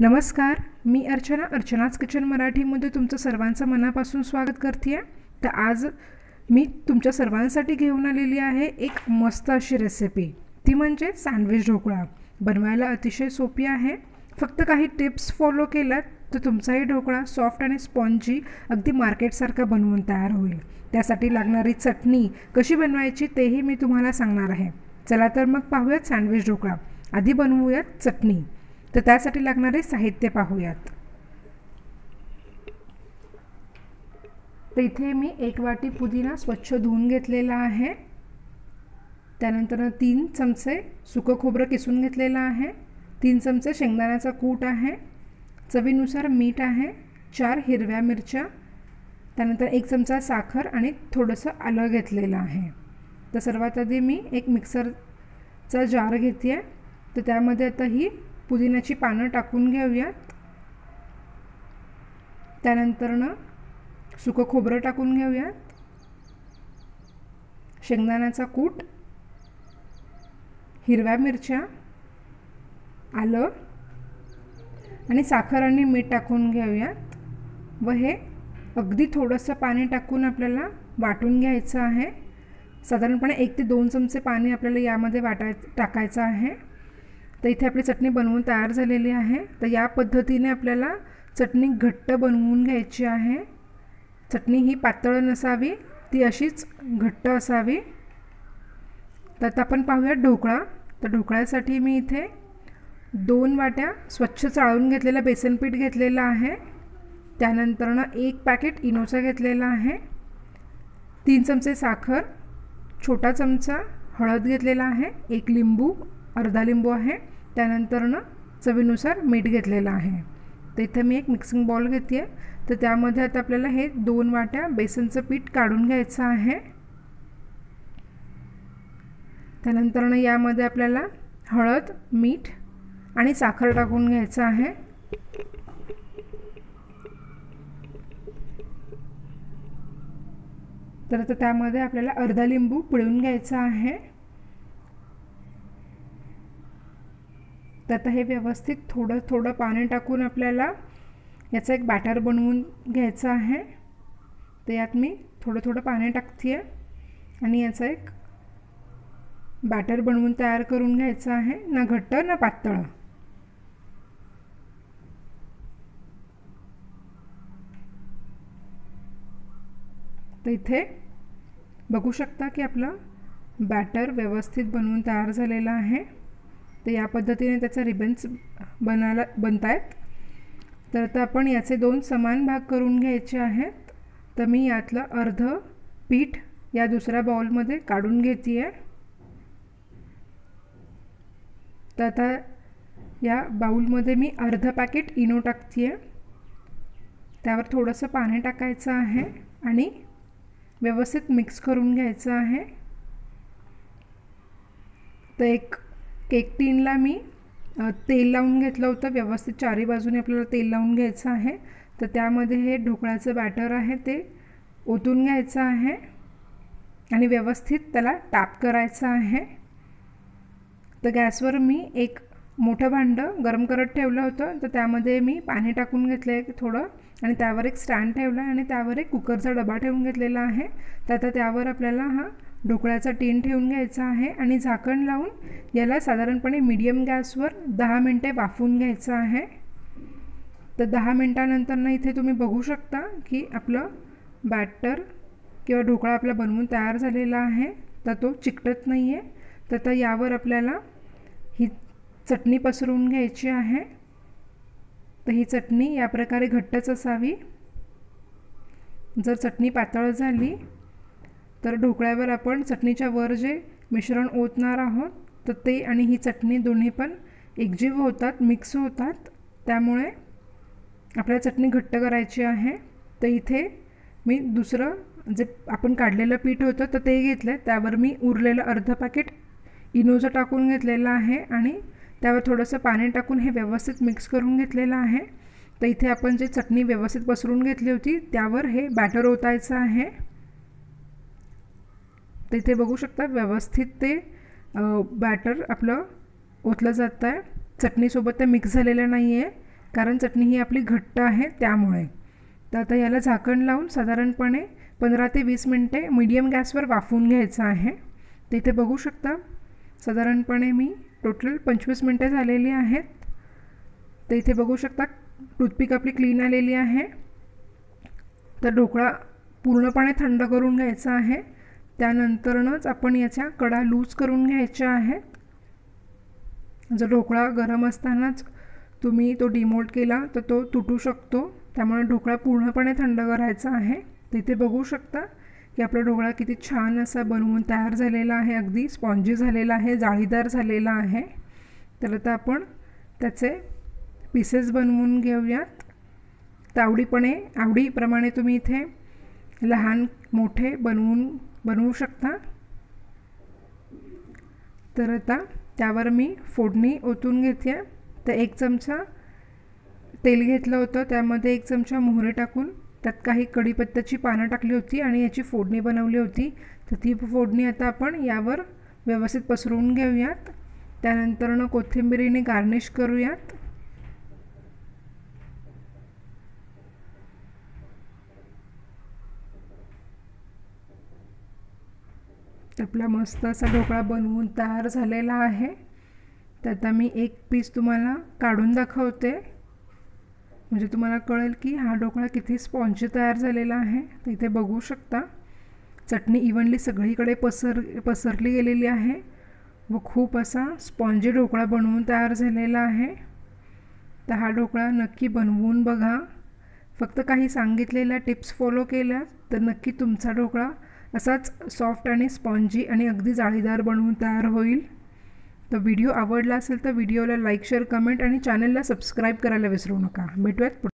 नमस्कार मी अर्चना अर्चनाच किचन मराठीमध्ये तुमचं सर्वांचं मनापासून स्वागत करते आहे तर आज मी तुमच्या सर्वांसाठी घेऊन आलेली आहे एक मस्त अशी रेसिपी ती म्हणजे सँडविच ढोकळा. बनवायला अतिशय सोपी आहे. फक्त काही टिप्स फॉलो केल्यात तर तुमचाही ढोकळा सॉफ्ट आणि स्पॉन्जी अगदी मार्केटसारखा बनवून तयार होईल. त्यासाठी लागणारी चटणी कशी बनवायची तेही मी तुम्हाला सांगणार आहे. चला तर मग पाहूयात सँडविच ढोकळा. आधी बनवूयात चटणी. तर त्यासाठी लागणारे साहित्य पाहूयात. तर इथे मी एक वाटी पुदिना स्वच्छ धुवून घेतलेला आहे. त्यानंतर तीन चमचे सुकं खोबरं किसून घेतलेलं आहे. तीन चमचे शेंगदाण्याचा कूट आहे. चवीनुसार मीठ आहे. चार हिरव्या मिरच्या. त्यानंतर एक चमचा साखर आणि थोडंसं आलं घेतलेलं आहे. तर सर्वात आधी मी एक मिक्सरचा जार घेते आहे तर त्यामध्ये आता ही पुदिन्याची पानं टाकून घेऊयात. त्यानंतरनं सुकं खोबरं टाकून घेऊयात. शेंगदाण्याचा कूट हिरव्या मिरच्या आलं आणि साखर आणि मीठ टाकून घेऊयात. व हे अगदी थोडंसं पाणी टाकून आपल्याला वाटून घ्यायचं आहे. साधारणपणे एक ते दोन चमचे पाणी आपल्याला यामध्ये वाटाय टाकायचं आहे. तर इथे आपली चटणी बनवून तयार झालेली आहे. तर या पद्धतीने आपल्याला चटणी घट्ट बनवून घ्यायची आहे. चटणी ही पातळ नसावी ती अशीच घट्ट असावी. तर आता आपण पाहूया ढोकळा. तर ढोकळ्यासाठी मी इथे दोन वाट्या स्वच्छ चाळून घेतलेलं बेसनपीठ घेतलेलं आहे. त्यानंतरनं एक पॅकेट इनोचा घेतलेला आहे. तीन चमचे साखर छोटा चमचा हळद घेतलेला आहे एक लिंबू अर्धा लिंबू आहे. त्यानंतरनं चवीनुसार मीठ घेतलेलं आहे. तर इथं मी एक मिक्सिंग बॉल घेते आहे तर त्यामध्ये आता आपल्याला हे दोन वाट्या बेसनचं पीठ काढून घ्यायचं आहे. त्यानंतरनं यामध्ये आपल्याला हळद मीठ आणि साखर टाकून घ्यायचं आहे. तर आता त्यामध्ये आपल्याला अर्धा लिंबू पिळून घ्यायचा आहे. तर आता हे व्यवस्थित थोडं थोडं पाणी टाकून आपल्याला याचं एक बॅटर बनवून घ्यायचं आहे. तर यात मी थोडं थोडं पाणी टाकते आहे आणि याचं एक बॅटर बनवून तयार करून घ्यायचं आहे. ना घट्ट ना पातळ. तर इथे बघू शकता की आपलं बॅटर व्यवस्थित बनवून तयार झालेलं आहे. तर या पद्धतीने त्याचा रिबन्स बनायला बनत आहेत तर आता आपण याचे दोन समान भाग करून घ्यायचे आहेत. तर मी यातलं अर्ध पीठ या दुसऱ्या बाउलमध्ये काढून घेते आहे तर आता या बाउलमध्ये मी अर्ध पॅकेट इनो टाकते आहे त्यावर थोडंसं पाणी टाकायचं आहे आणि व्यवस्थित मिक्स करून घ्यायचं आहे. तर एक केक टीनला मी तेल लावून घेतलं होतं. व्यवस्थित चारी बाजूने आपल्याला तेल लावून घ्यायचं आहे. तर त्यामध्ये हे ढोकळ्याचं बॅटर आहे ते ओतून घ्यायचं आहे. आणि व्यवस्थित त्याला टाप करायचं आहे. तर गॅसवर मी एक मोठं भांडं गरम करत ठेवलं होतं. तर त्यामध्ये मी पाणी टाकून घेतलं आहे थोडं. आणि त्यावर एक स्टँड ठेवला आहे. आणि त्यावर एक कुकरचा डबा ठेवून घेतलेला आहे. तर आता त्यावर आपल्याला हा ढोकळ्याचा टीन ठेवून घ्यायचा आहे आणि झाकण लावून याला साधारणपणे मीडियम गॅसवर दहा मिनटे वाफवून घ्यायचं आहे. तर दहा मिनटानंतरनं इथे तुम्ही बघू शकता की आपलं बॅटर किंवा ढोकळा आपला बनवून तयार झालेला आहे. तर तो चिकटत नाही आहे तर आता यावर आपल्याला ही चटणी पसरवून घ्यायची आहे. तर ही चटणी या प्रकारे घट्टच असावी. जर चटणी पातळ झाली तर ढोकळ्यावर आपण चटणीच्या वर जे मिश्रण ओतणार आहोत तर ते आणि ही चटणी दोन्ही पण एकजीव होतात मिक्स होतात. त्यामुळे आपल्याला चटणी घट्ट करायची आहे. तर इथे मी दुसरं जे आपण काढलेलं पीठ होतं तर ते घेतलं आहे त्यावर मी उरलेलं अर्ध पॅकेट इनोचं टाकून घेतलेलं आहे आणि त्यावर थोडंसं पाणी टाकून हे व्यवस्थित मिक्स करून घेतलेलं आहे. तर इथे आपण जे चटणी व्यवस्थित पसरून घेतली होती त्यावर हे बॅटर ओतायचं आहे. तर इथे बघू शकता व्यवस्थित ते बॅटर आपलं ओतलं जात आहे चटणीसोबत ते मिक्स झालेलं नाही आहे कारण चटणी ही आपली घट्ट आहे त्यामुळे. तर आता याला झाकण लावून साधारणपणे पंधरा ते वीस मिनटे मीडियम गॅसवर वाफवून घ्यायचं आहे. तर इथे बघू शकता साधारणपणे मी टोटल पंचवीस मिनटं झालेली आहेत. तर इथे बघू शकता टूथपिक आपली क्लीन आलेली आहे. तर ढोकळा पूर्णपणे थंड करून घ्यायचा आहे. त्यानंतरनच आपण याच्या कडा लूज करून घ्यायच्या आहेत जर ढोकळा गरम असतानाच तुम्ही तो डिमोल्ट केला तर तो तुटू शकतो. त्यामुळे ढोकळा पूर्णपणे थंड करायचा आहे. तिथे बघू शकता की आपला ढोकळा किती छान असा बनवून तयार झालेला आहे. अगदी स्पॉन्जी झालेला आहे जाळीदार झालेला आहे. तर आता आपण त्याचे पीसेस बनवून घेऊयात. तावडीपणे आवडीप्रमाणे तुम्ही इथे लहान मोठे बनवून बनवू शकता. तर आता त्यावर मी फोडणी ओतून घेते. तर एक चमचा तेल घेतलं होतं. त्यामध्ये एक चमचा मोहरी टाकून त्यात काही कढीपत्त्याची पानं टाकली होती आणि याची फोडणी बनवली होती. तर ती फोडणी आता आपण यावर व्यवस्थित पसरवून घेऊयात. त्यानंतरनं कोथिंबिरीने गार्निश करूयात. आपला मस्त असा ढोकळा बनवून तयार झालेला आहे. तर आता मी एक पीस तुम्हाला काढून दाखवते. म्हणजे तुम्हाला कळेल की हा ढोकळा किती स्पॉन्जी तयार झालेला आहे. तर इथे बघू शकता चटणी इव्हनली सगळीकडे पसर पसरली गेलेली आहे व खूप असा स्पॉन्जी ढोकळा बनवून तयार झालेला आहे. तर हा ढोकळा नक्की बनवून बघा. फक्त काही सांगितलेल्या टिप्स फॉलो केल्या तर नक्की तुमचा ढोकळा असाच सॉफ्ट आणि स्पॉन्जी आणि अगदी जाळीदार बनवून तयार होईल. तर व्हिडिओ आवडला असेल तर व्हिडिओला लाईक शेअर कमेंट आणि चॅनलला सबस्क्राईब करायला विसरू नका. भेटूयात